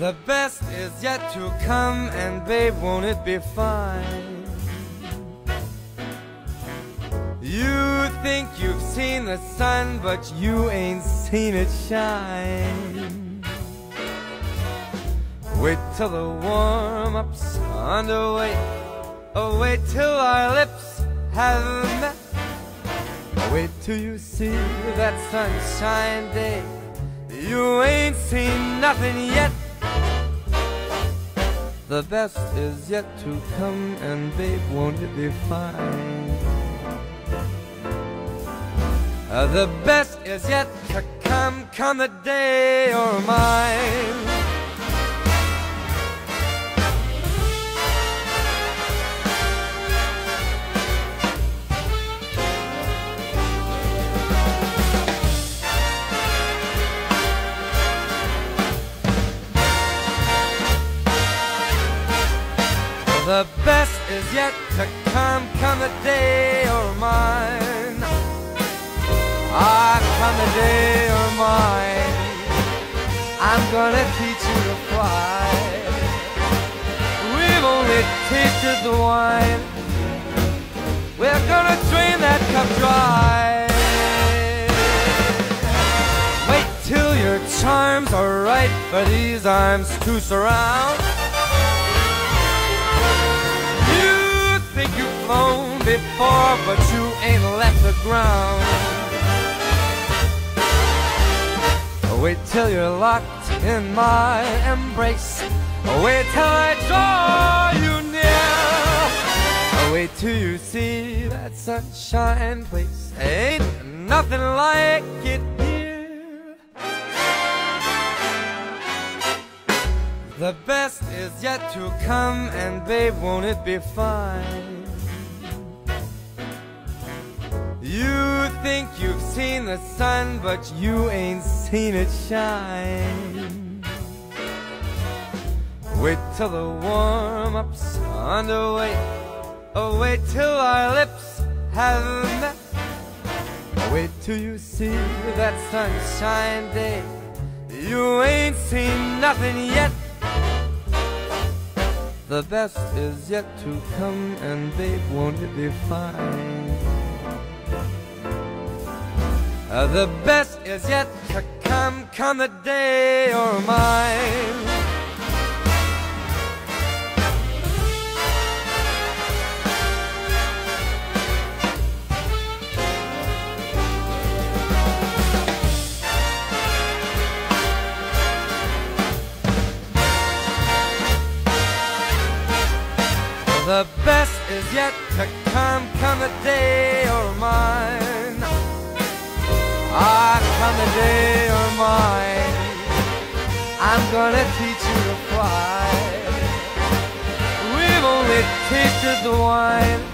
The best is yet to come, and babe, won't it be fine? You think you've seen the sun, but you ain't seen it shine. Wait till the warm-up's underway. Oh, wait till our lips have met. Wait till you see that sunshine day. You ain't seen nothing yet. The best is yet to come, and babe, won't it be fine? Uh, the best is yet to come, come the day you're mine. The best is yet to come, come the day you're mine. Ah, come the day you're mine. I'm gonna teach you to fly. We've only tasted the wine. We're gonna drain that cup dry. Wait till your charms are right for these arms to surround. Think you've flown before, but you ain't left the ground. Wait till you're locked in my embrace. Wait till I draw you near. Wait till you see that sunshine place. Ain't nothing like it The best is yet to come, and babe, won't it be fine? You think you've seen the sun, but you ain't seen it shine. Wait till the warm-up's underway. Oh, wait till our lips have met. Wait till you see that sunshine day. You ain't seen nothing yet. The best is yet to come, and babe, won't it be fine? Uh, the best is yet to come, come the day you're mine. The best is yet to come, come the day you're mine. Ah, come the day you're mine. I'm gonna teach you to fly. We've only tasted the wine.